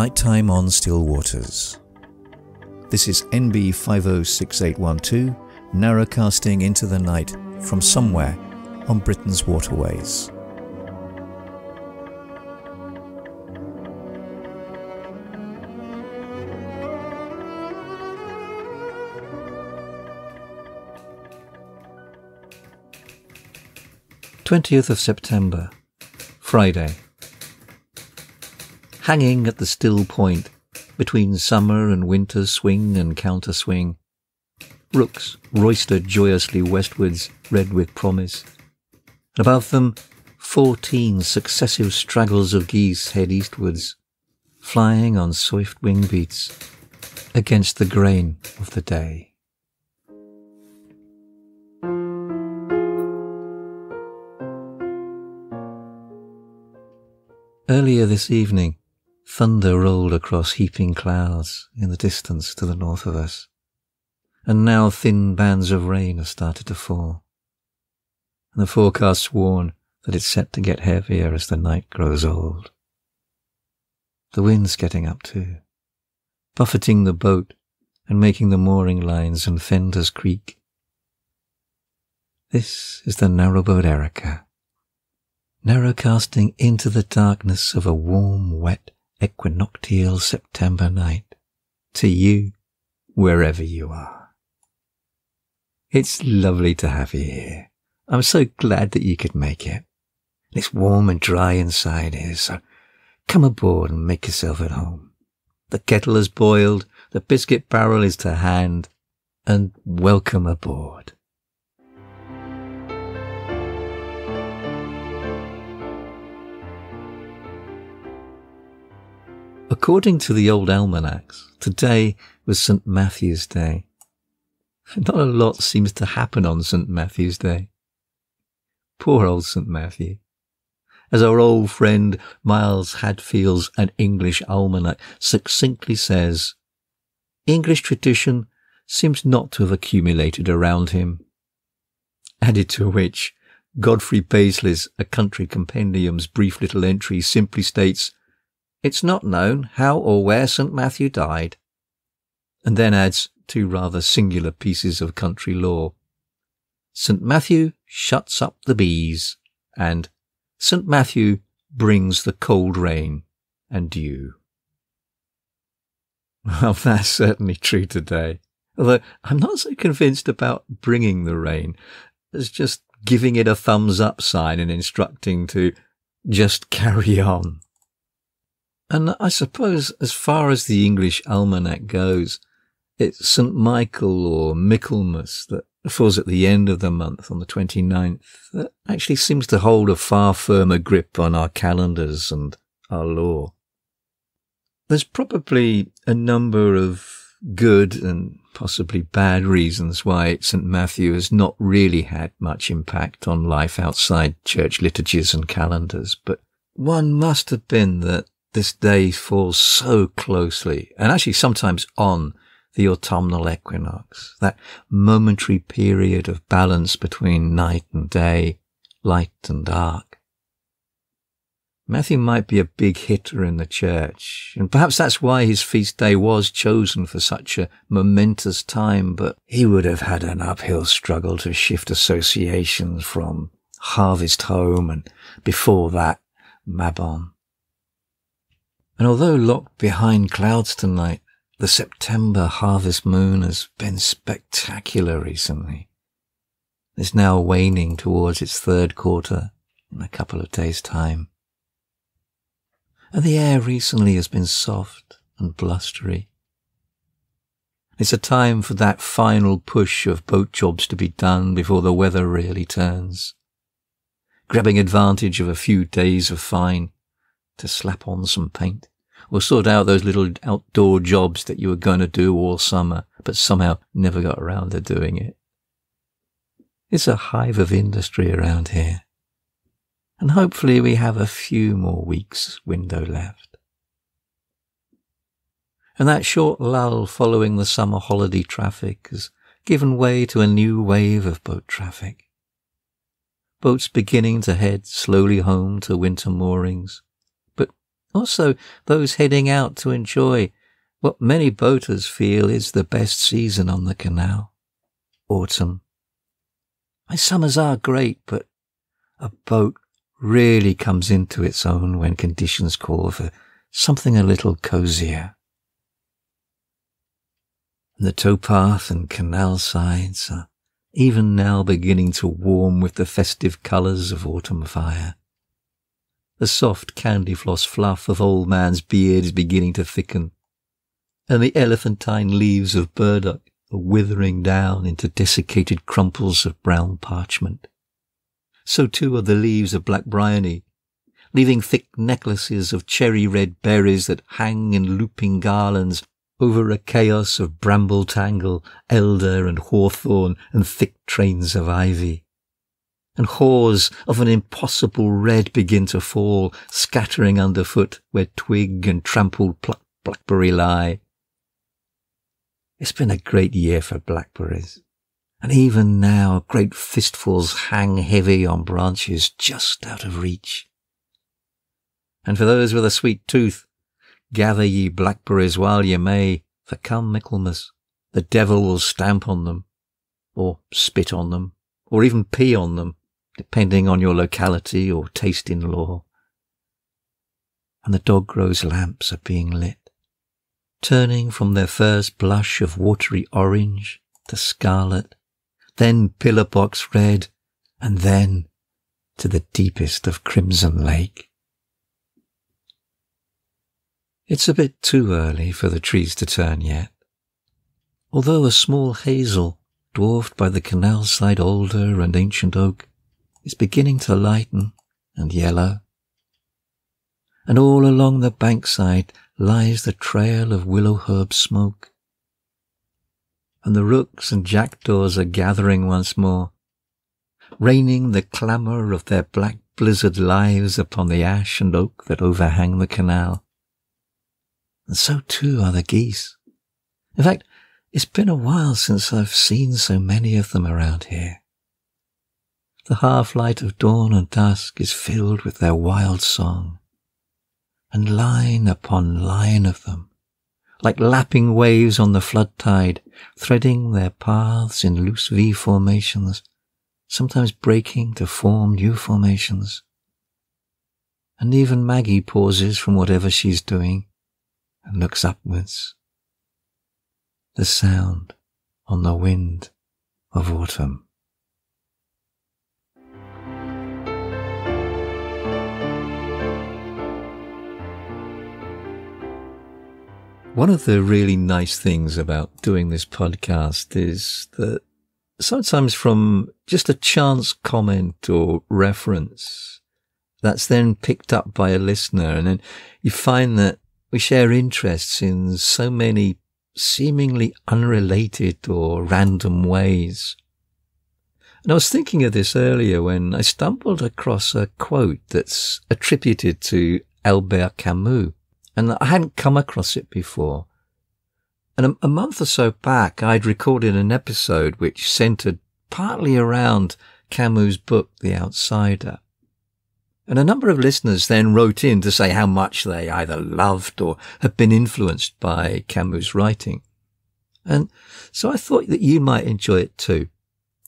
Nighttime on Still Waters. This is NB 506812, narrowcasting into the night from somewhere on Britain's waterways. Twentieth of September, Friday. Hanging at the still point between summer and winter swing and counter swing, rooks roister joyously westwards, red with promise. Above them, fourteen successive straggles of geese head eastwards, flying on swift wing beats against the grain of the day. Earlier this evening, thunder rolled across heaping clouds in the distance to the north of us, and now thin bands of rain have started to fall. And the forecasts warn that it's set to get heavier as the night grows old. The wind's getting up too, buffeting the boat and making the mooring lines and fenders creak. This is the narrowboat Erica narrowcasting into the darkness of a warm, wet, equinoctial September night, to you, wherever you are. It's lovely to have you here. I'm so glad that you could make it. It's warm and dry inside here, so come aboard and make yourself at home. The kettle has boiled, the biscuit barrel is to hand, and welcome aboard. According to the old almanacs, today was St. Matthew's Day. Not a lot seems to happen on St. Matthew's Day. Poor old St. Matthew. As our old friend Miles Hadfield's An English Almanac succinctly says, English tradition seems not to have accumulated around him. Added to which, Godfrey Baseley's A Country Compendium's brief little entry simply states, it's not known how or where St. Matthew died. And then adds two rather singular pieces of country lore. St. Matthew shuts up the bees, and St. Matthew brings the cold rain and dew. Well, that's certainly true today. Although I'm not so convinced about bringing the rain as just giving it a thumbs up sign and instructing to just carry on. And I suppose as far as the English almanac goes, it's St. Michael or Michaelmas that falls at the end of the month on the 29th that actually seems to hold a far firmer grip on our calendars and our law. There's probably a number of good and possibly bad reasons why St. Matthew has not really had much impact on life outside church liturgies and calendars, but one must have been that this day falls so closely and actually sometimes on the autumnal equinox, that momentary period of balance between night and day, light and dark. Matthew might be a big hitter in the church, and perhaps that's why his feast day was chosen for such a momentous time, but he would have had an uphill struggle to shift associations from harvest home and before that, Mabon. And although locked behind clouds tonight, the September harvest moon has been spectacular recently. It's now waning towards its third quarter in a couple of days' time. And the air recently has been soft and blustery. It's a time for that final push of boat jobs to be done before the weather really turns. Grabbing advantage of a few days of fine to slap on some paint or sort out those little outdoor jobs that you were going to do all summer, but somehow never got around to doing it. It's a hive of industry around here. And hopefully we have a few more weeks window left. And that short lull following the summer holiday traffic has given way to a new wave of boat traffic. Boats beginning to head slowly home to winter moorings, also those heading out to enjoy what many boaters feel is the best season on the canal, autumn. My summers are great, but a boat really comes into its own when conditions call for something a little cozier. The towpath and canal sides are even now beginning to warm with the festive colours of autumn fire. The soft candy floss fluff of old man's beard is beginning to thicken, and the elephantine leaves of burdock are withering down into desiccated crumples of brown parchment. So too are the leaves of black bryony, leaving thick necklaces of cherry red berries that hang in looping garlands over a chaos of bramble tangle, elder and hawthorn and thick trains of ivy. And haws of an impossible red begin to fall, scattering underfoot where twig and trampled plucked blackberry lie. It's been a great year for blackberries. And even now, great fistfuls hang heavy on branches just out of reach. And for those with a sweet tooth, Gather ye blackberries while ye may, for come Michaelmas, the devil will stamp on them, or spit on them, or even pee on them, depending on your locality or taste in lore. And the dog rose lamps are being lit, turning from their first blush of watery orange to scarlet, then pillar box red, and then to the deepest of crimson lake. It's a bit too early for the trees to turn yet. Although a small hazel, dwarfed by the canal side alder and ancient oak, is beginning to lighten and yellow. And all along the bankside lies the trail of willow herb smoke. And the rooks and jackdaws are gathering once more, raining the clamour of their black blizzard lives upon the ash and oak that overhang the canal and so too are the geese. In fact, it's been a while since I've seen so many of them around here. The half light of dawn and dusk is filled with their wild song, and line upon line of them, like lapping waves on the flood tide, threading their paths in loose V formations, sometimes breaking to form new formations. And even Maggie pauses from whatever she's doing and looks upwards. The sound on the wind of autumn. One of the really nice things about doing this podcast is that sometimes from just a chance comment or reference, that's then picked up by a listener. And then you find that we share interests in so many seemingly unrelated or random ways. And I was thinking of this earlier when I stumbled across a quote that's attributed to Albert Camus, and I hadn't come across it before. And a, a month or so back, I'd recorded an episode which centered partly around Camus' book, The Outsider. And a number of listeners then wrote in to say how much they either loved or had been influenced by Camus' writing. And so I thought that you might enjoy it too.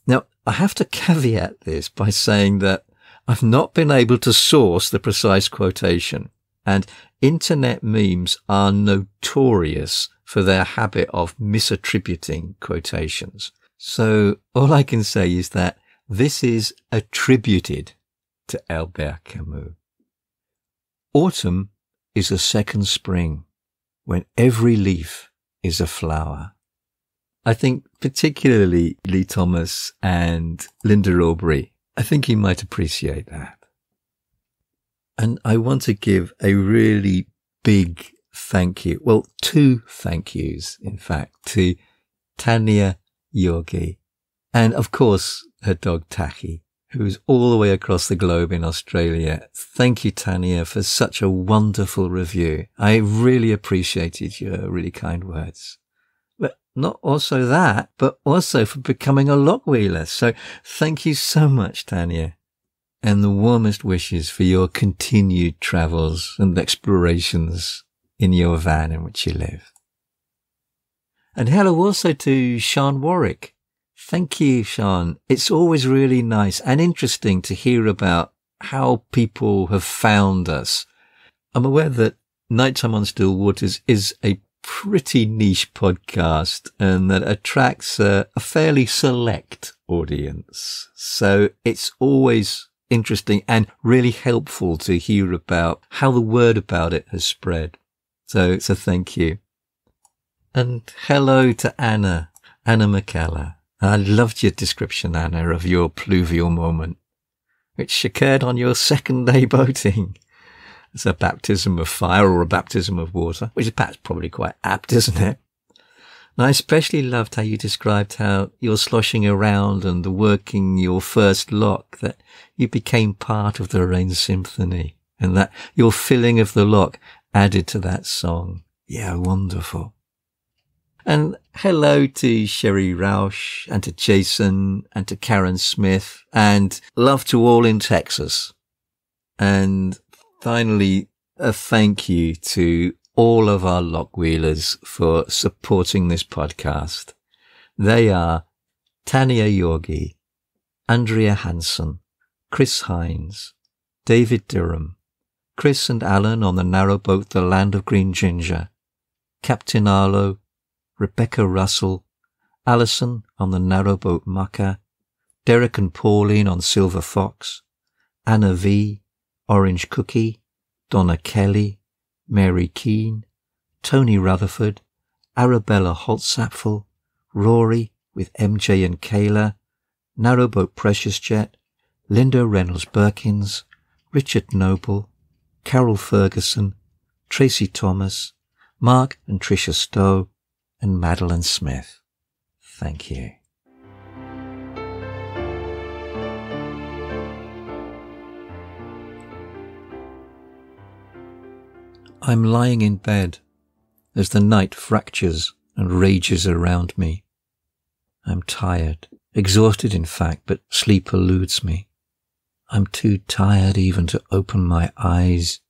Now, I have to caveat this by saying that I've not been able to source the precise quotation and internet memes are notorious for their habit of misattributing quotations. So all I can say is that this is attributed to Albert Camus. Autumn is a second spring when every leaf is a flower. I think particularly Lee Thomas and Linda Aubrey, I think he might appreciate that. And I want to give a really big thank you. Well, two thank yous, in fact, to Tania Yorgey and of course her dog Taki who's all the way across the globe in Australia. Thank you, Tania, for such a wonderful review. I really appreciated your really kind words. But not also that, but also for becoming a lock wheeler. So thank you so much, Tania. And the warmest wishes for your continued travels and explorations in your van in which you live. And hello also to Sean Warwick. Thank you, Sean. It's always really nice and interesting to hear about how people have found us. I'm aware that Nighttime on Still Waters is a pretty niche podcast and that attracts a, a fairly select audience. So it's always interesting and really helpful to hear about how the word about it has spread. So, so thank you. And hello to Anna, Anna McKellar. I loved your description, Anna, of your pluvial moment, which occurred on your second day boating. It's a baptism of fire or a baptism of water, which is perhaps probably quite apt, isn't it? And I especially loved how you described how you're sloshing around and the working your first lock, that you became part of the rain symphony and that your filling of the lock added to that song. Yeah, wonderful. And hello to Sherry Rausch and to Jason and to Karen Smith and love to all in Texas. And finally, a thank you to all of our lock wheelers for supporting this podcast. They are Tania Yorgey, Andrea Hansen, Chris Hinds, David Dirom, Chris and Alan on the narrowboat The Land of Green Ginger, Captain Arlo, Rebecca Russell, Allison on the narrowboat Mukka, Derek and Pauline on Silver Fox, Anna V, Orange Cookie, Donna Kelly, Mary Keane, Tony Rutherford, Arabella Holzapfel, Rory with MJ and Kayla, Narrowboat Precious Jet, Linda Reynolds Burkins, Richard Noble, Carol Ferguson, Tracy Thomas, Mark and Tricia Stowe, and Madeline Smith. Thank you. I'm lying in bed as the night fractures and rages around me. I'm tired, exhausted in fact, but sleep eludes me. I'm too tired even to open my eyes,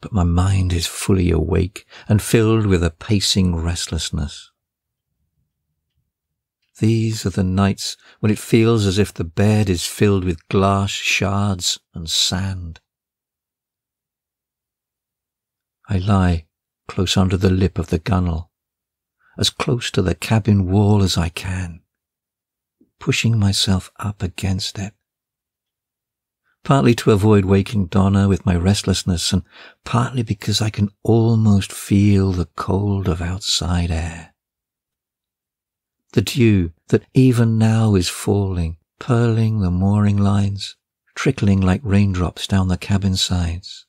but my mind is fully awake and filled with a pacing restlessness. These are the nights when it feels as if the bed is filled with glass shards and sand. I lie close under the lip of the gunwale, as close to the cabin wall as I can, pushing myself up against it. Partly to avoid waking Donna with my restlessness, and partly because I can almost feel the cold of outside air. The dew that even now is falling, purling the mooring lines, trickling like raindrops down the cabin sides.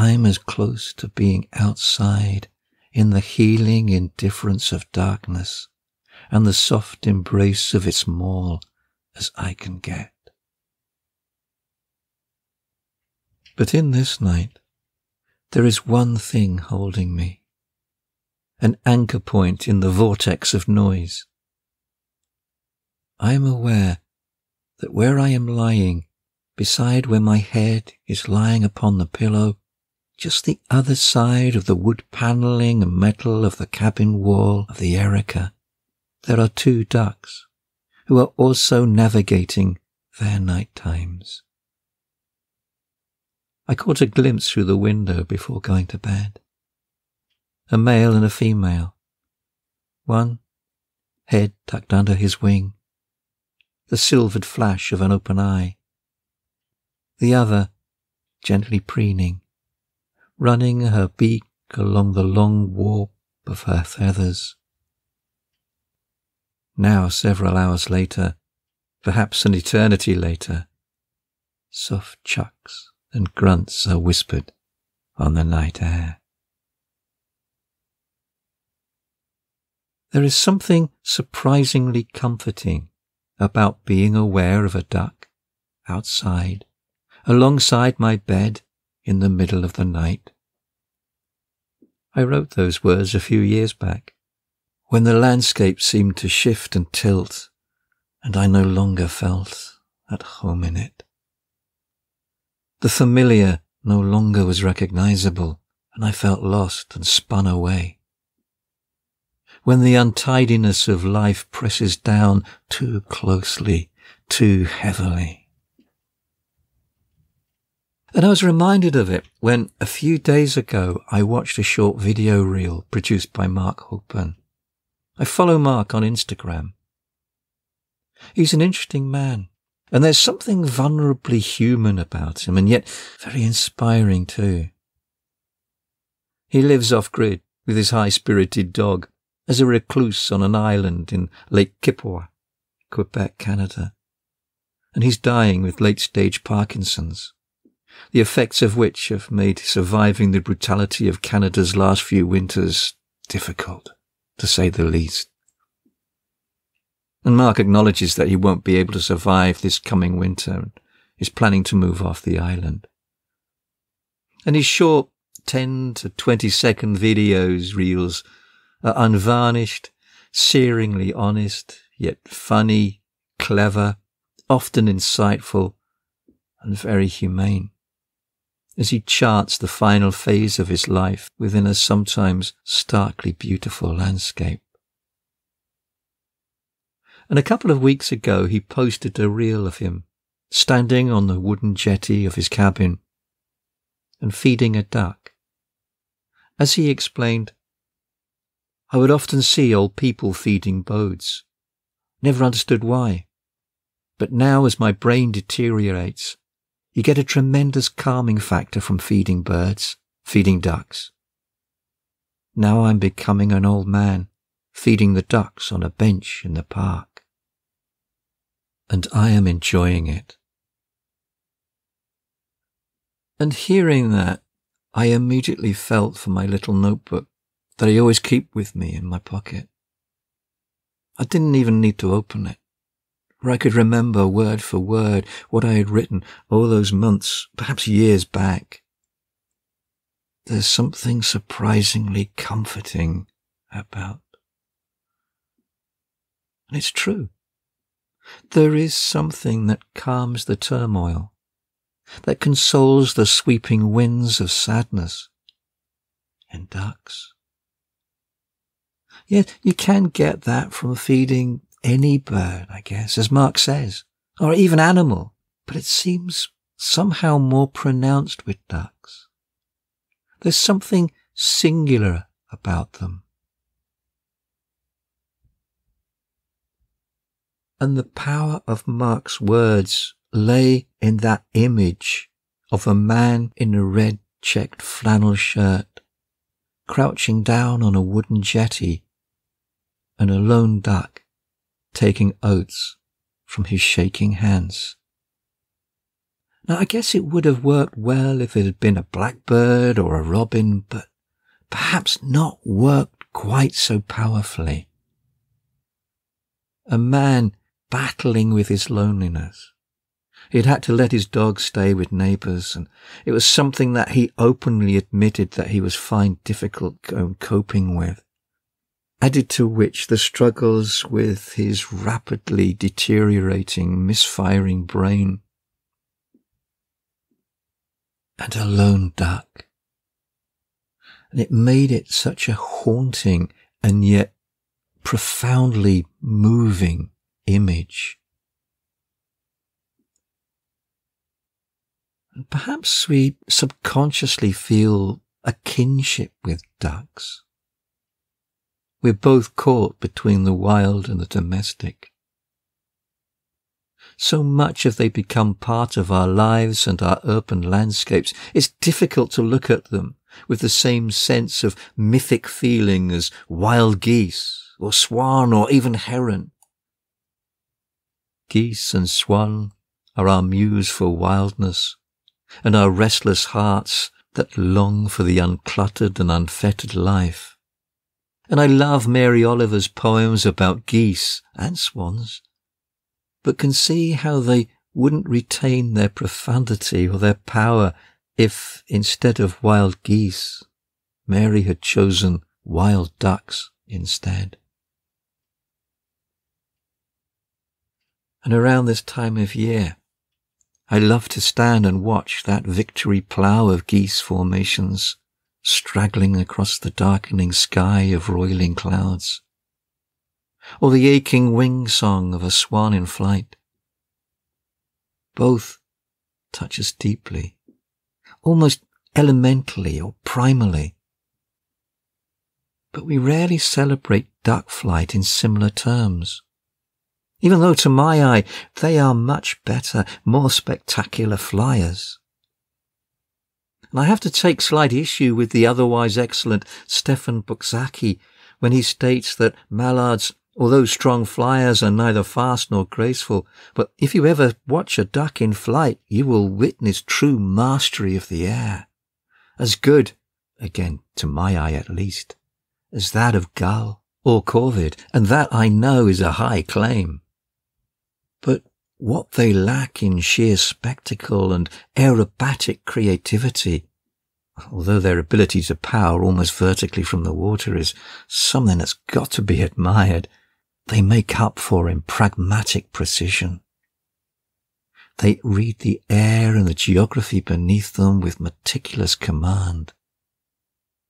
I'm as close to being outside in the healing indifference of darkness and the soft embrace of its maul as I can get. But in this night, there is one thing holding me, an anchor point in the vortex of noise. I am aware that where I am lying, beside where my head is lying upon the pillow, just the other side of the wood panelling and metal of the cabin wall of the Erica, there are two ducks who are also navigating their night times. I caught a glimpse through the window before going to bed. A male and a female. One, head tucked under his wing, the silvered flash of an open eye. The other, gently preening, running her beak along the long warp of her feathers. Now, several hours later, perhaps an eternity later, soft chucks and grunts are whispered on the night air. There is something surprisingly comforting about being aware of a duck outside, alongside my bed in the middle of the night. I wrote those words a few years back, when the landscape seemed to shift and tilt, and I no longer felt at home in it. The familiar no longer was recognizable, and I felt lost and spun away. When the untidiness of life presses down too closely, too heavily. And I was reminded of it when a few days ago I watched a short video reel produced by Mark Hogben. I follow Mark on Instagram. He's an interesting man, and there's something vulnerably human about him, and yet very inspiring too. He lives off grid with his high spirited dog as a recluse on an island in Lake Kipawa, Quebec, Canada. And he's dying with late stage Parkinson's, the effects of which have made surviving the brutality of Canada's last few winters difficult, to say the least. And Mark acknowledges that he won't be able to survive this coming winter and is planning to move off the island. And his short 10 to 20 second videos, reels, are unvarnished, searingly honest, yet funny, clever, often insightful, and very humane. As he charts the final phase of his life within a sometimes starkly beautiful landscape. And a couple of weeks ago, he posted a reel of him standing on the wooden jetty of his cabin and feeding a duck. As he explained, I would often see old people feeding bodes. Never understood why. But now, as my brain deteriorates, you get a tremendous calming factor from feeding birds, feeding ducks. Now I'm becoming an old man, feeding the ducks on a bench in the park and I am enjoying it. And hearing that, I immediately felt for my little notebook that I always keep with me in my pocket. I didn't even need to open it, for I could remember word for word what I had written all those months, perhaps years back. There's something surprisingly comforting about. And it's true. There is something that calms the turmoil, that consoles the sweeping winds of sadness in ducks. Yet you can get that from feeding any bird, I guess, as Mark says, or even animal, but it seems somehow more pronounced with ducks. There's something singular about them. And the power of Mark's words lay in that image of a man in a red checked flannel shirt, crouching down on a wooden jetty, and a lone duck taking oats from his shaking hands. Now, I guess it would have worked well if it had been a blackbird or a robin, but perhaps not worked quite so powerfully. A man battling with his loneliness. He had had to let his dog stay with neighbours, and it was something that he openly admitted that he was finding difficult coping with. Added to which the struggles with his rapidly deteriorating, misfiring brain. And a lone duck. And it made it such a haunting and yet profoundly moving image. And perhaps we subconsciously feel a kinship with ducks. We're both caught between the wild and the domestic. So much have they become part of our lives and our urban landscapes, it's difficult to look at them with the same sense of mythic feeling as wild geese or swan or even heron. Geese and swan are our muse for wildness, and our restless hearts that long for the uncluttered and unfettered life. And I love Mary Oliver's poems about geese and swans, but can see how they wouldn't retain their profundity or their power if, instead of wild geese, Mary had chosen wild ducks instead. And around this time of year, I love to stand and watch that victory plough of geese formations straggling across the darkening sky of roiling clouds, or the aching wing song of a swan in flight. Both touch us deeply, almost elementally or primally. But we rarely celebrate duck flight in similar terms. Even though to my eye they are much better, more spectacular flyers. And I have to take slight issue with the otherwise excellent Stefan Buczacki when he states that mallards, although strong flyers, are neither fast nor graceful, but if you ever watch a duck in flight, you will witness true mastery of the air. As good, again, to my eye at least, as that of gull or corvid, and that I know is a high claim. But what they lack in sheer spectacle and aerobatic creativity, although their ability to power almost vertically from the water is something that's got to be admired, they make up for in pragmatic precision. They read the air and the geography beneath them with meticulous command.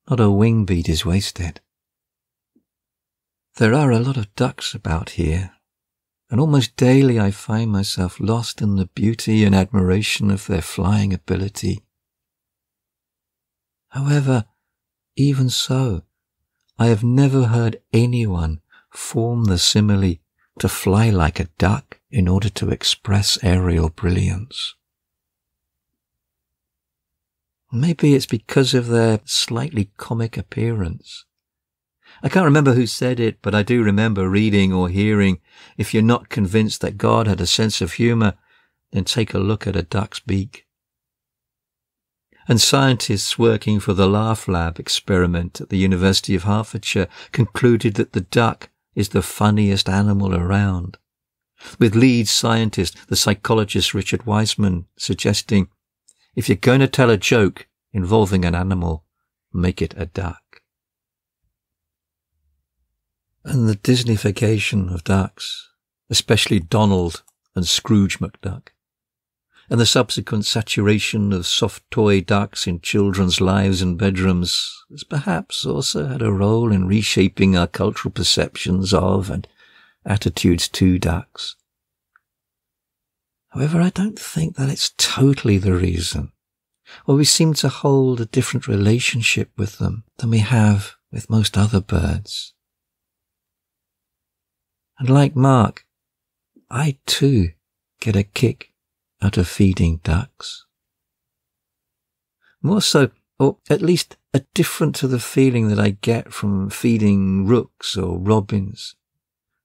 Not a wing beat is wasted. There are a lot of ducks about here, and almost daily I find myself lost in the beauty and admiration of their flying ability. However, even so, I have never heard anyone form the simile to fly like a duck in order to express aerial brilliance. Maybe it's because of their slightly comic appearance. I can't remember who said it, but I do remember reading or hearing, if you're not convinced that God had a sense of humor, then take a look at a duck's beak. And scientists working for the Laugh Lab experiment at the University of Hertfordshire concluded that the duck is the funniest animal around. With lead scientist, the psychologist Richard Wiseman, suggesting, if you're going to tell a joke involving an animal, make it a duck and the Disneyfication of ducks, especially Donald and Scrooge McDuck, and the subsequent saturation of soft toy ducks in children's lives and bedrooms has perhaps also had a role in reshaping our cultural perceptions of and attitudes to ducks. However, I don't think that it's totally the reason, or we seem to hold a different relationship with them than we have with most other birds. And like Mark, I too get a kick out of feeding ducks. More so, or at least a different to the feeling that I get from feeding rooks or robins,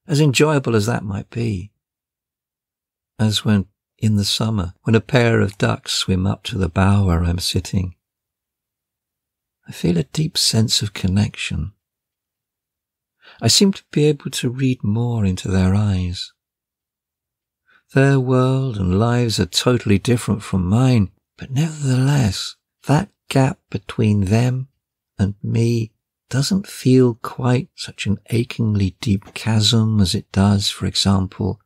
as enjoyable as that might be. As when, in the summer, when a pair of ducks swim up to the bough where I'm sitting, I feel a deep sense of connection I seem to be able to read more into their eyes. Their world and lives are totally different from mine, but nevertheless, that gap between them and me doesn't feel quite such an achingly deep chasm as it does, for example,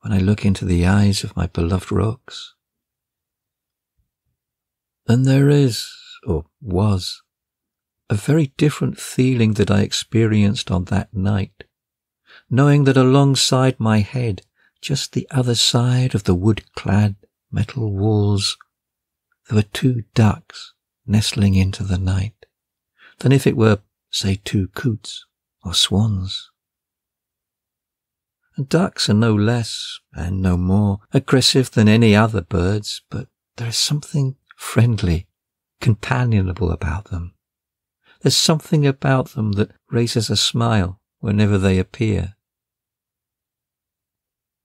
when I look into the eyes of my beloved rooks. And there is, or was, a very different feeling that I experienced on that night, knowing that alongside my head, just the other side of the wood-clad metal walls, there were two ducks nestling into the night, than if it were, say, two coots or swans. And ducks are no less and no more aggressive than any other birds, but there is something friendly, companionable about them there's something about them that raises a smile whenever they appear.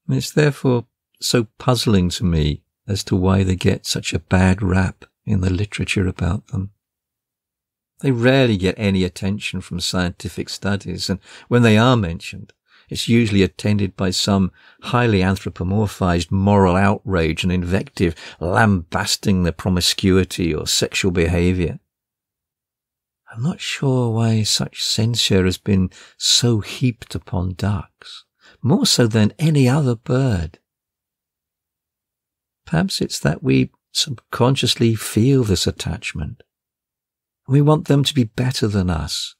And It's therefore so puzzling to me as to why they get such a bad rap in the literature about them. They rarely get any attention from scientific studies, and when they are mentioned, it's usually attended by some highly anthropomorphized moral outrage and invective lambasting their promiscuity or sexual behavior. I'm not sure why such censure has been so heaped upon ducks, more so than any other bird. Perhaps it's that we subconsciously feel this attachment. We want them to be better than us.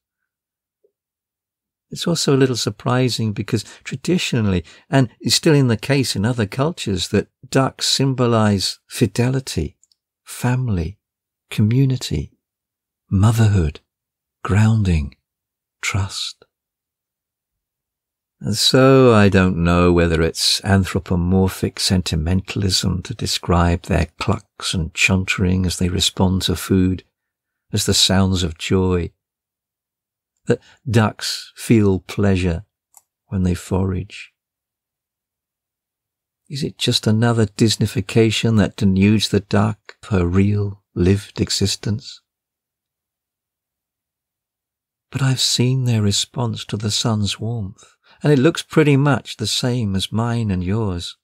It's also a little surprising because traditionally, and is still in the case in other cultures, that ducks symbolize fidelity, family, community, motherhood, grounding, trust. And so I don't know whether it's anthropomorphic sentimentalism to describe their clucks and chuntering as they respond to food, as the sounds of joy. That ducks feel pleasure when they forage. Is it just another Disneyfication that denudes the duck of her real, lived existence? But I've seen their response to the sun's warmth and it looks pretty much the same as mine and yours.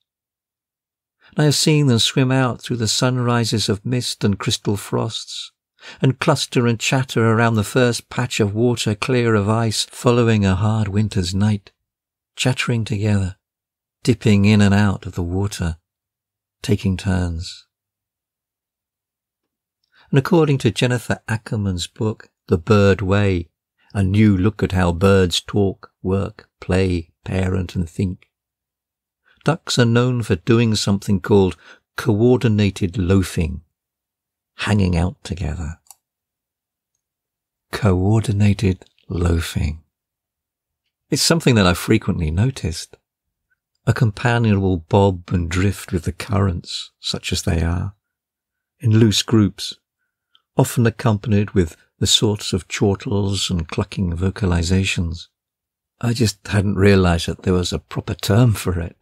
And I have seen them swim out through the sunrises of mist and crystal frosts, and cluster and chatter around the first patch of water clear of ice following a hard winter's night, chattering together, dipping in and out of the water, taking turns. And according to Jennifer Ackerman's book, The Bird Way, a new look at how birds talk, work, play, parent, and think. Ducks are known for doing something called coordinated loafing, hanging out together. Coordinated loafing. It's something that I've frequently noticed. A companion will bob and drift with the currents, such as they are, in loose groups, often accompanied with the sorts of chortles and clucking vocalizations. I just hadn't realized that there was a proper term for it.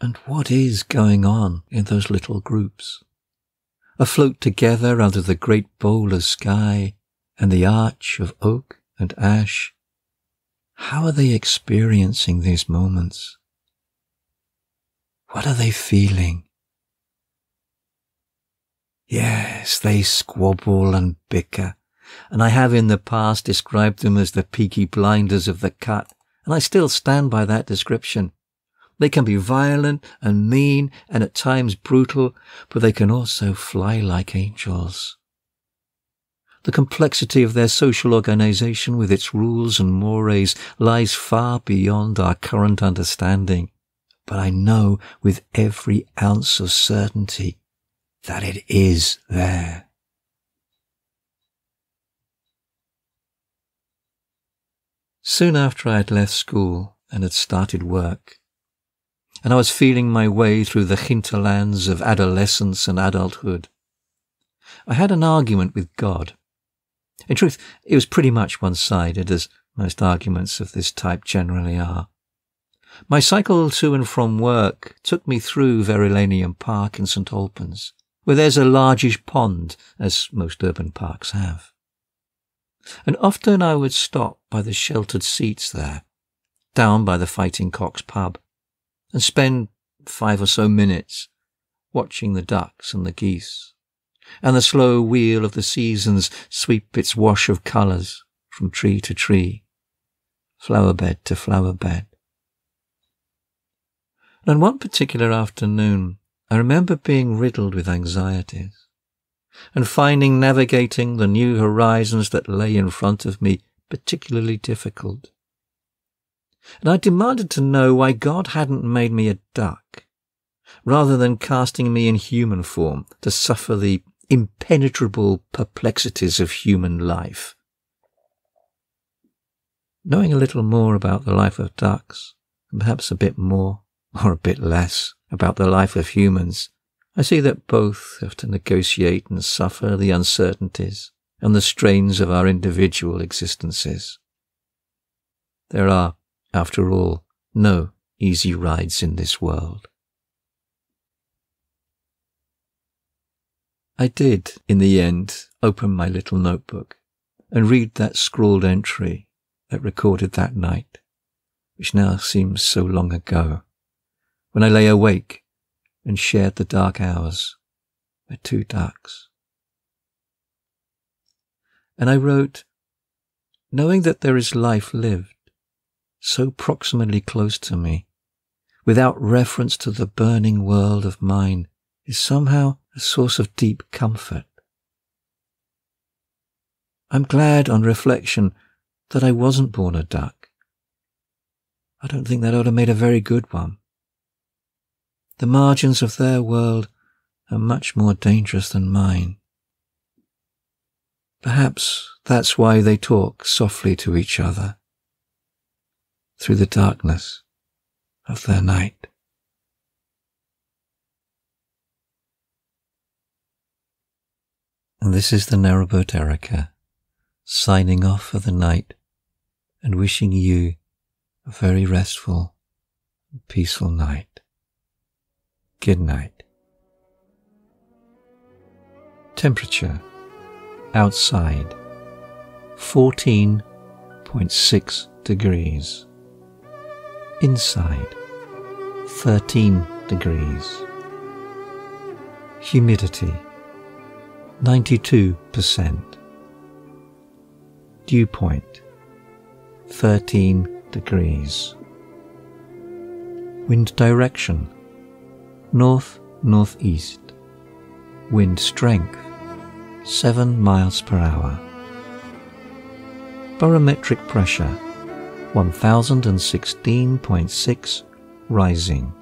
And what is going on in those little groups? Afloat together under the great bowl of sky and the arch of oak and ash, how are they experiencing these moments? What are they feeling? Yes, they squabble and bicker, and I have in the past described them as the peaky blinders of the cut, and I still stand by that description. They can be violent and mean and at times brutal, but they can also fly like angels. The complexity of their social organization with its rules and mores lies far beyond our current understanding, but I know with every ounce of certainty that it is there. Soon after I had left school and had started work, and I was feeling my way through the hinterlands of adolescence and adulthood, I had an argument with God. In truth, it was pretty much one-sided, as most arguments of this type generally are. My cycle to and from work took me through Verulamium Park in St Albans, where there's a largish pond, as most urban parks have. And often I would stop by the sheltered seats there, down by the Fighting Cocks pub, and spend five or so minutes watching the ducks and the geese, and the slow wheel of the seasons sweep its wash of colours from tree to tree, flower bed to flower bed. And on one particular afternoon, I remember being riddled with anxieties and finding navigating the new horizons that lay in front of me particularly difficult. And I demanded to know why God hadn't made me a duck, rather than casting me in human form to suffer the impenetrable perplexities of human life. Knowing a little more about the life of ducks, and perhaps a bit more, or a bit less, about the life of humans, I see that both have to negotiate and suffer the uncertainties and the strains of our individual existences. There are, after all, no easy rides in this world. I did, in the end, open my little notebook and read that scrawled entry that recorded that night, which now seems so long ago when I lay awake and shared the dark hours with two ducks. And I wrote, knowing that there is life lived, so proximately close to me, without reference to the burning world of mine, is somehow a source of deep comfort. I'm glad on reflection that I wasn't born a duck. I don't think that would have made a very good one. The margins of their world are much more dangerous than mine. Perhaps that's why they talk softly to each other through the darkness of their night. And this is the narrowboat Erica signing off for the night and wishing you a very restful peaceful night. Good night. Temperature outside 14.6 degrees. Inside 13 degrees. Humidity 92%. Dew point 13 degrees. Wind direction north northeast. Wind strength 7 miles per hour. Barometric pressure 1016.6 rising.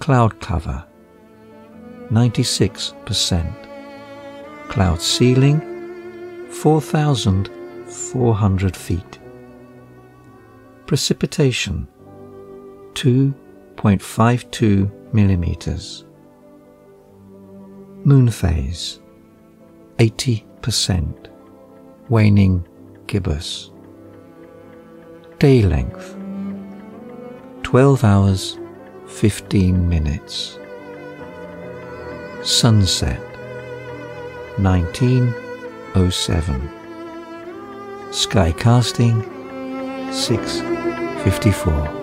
Cloud cover 96%. Cloud ceiling 4,400 feet. Precipitation 2.52 millimeters. Moon phase 80%, waning gibbous. Day length 12 hours 15 minutes. Sunset 1907. Sky casting 654.